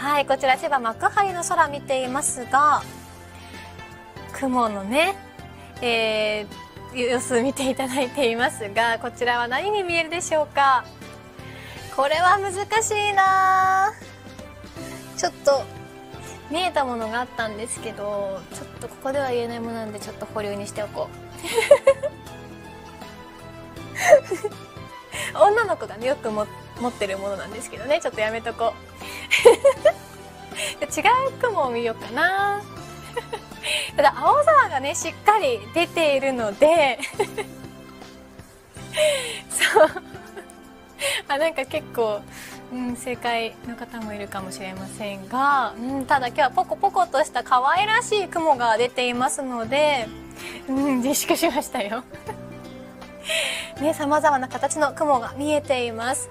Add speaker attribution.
Speaker 1: はいこちら千葉幕張の空見ていますが雲のね、えー、様子見ていただいていますがこちらは何に見えるでしょうか？これは難しいな。ちょっと見えたものがあったんですけどちょっとここでは言えないものなんでちょっと保留にしておこう。女の子がねよく持ってるものなんですけどねちょっとやめとこう。違う雲を見ようかな。ただ青空がねしっかり出ているので。そう。あなんか結構、うん、正解の方もいるかもしれませんが、うん、ただ今日はポコポコとした可愛らしい雲が出ていますので、うん、自粛しましたよ。ね、様々な形の雲が見えています。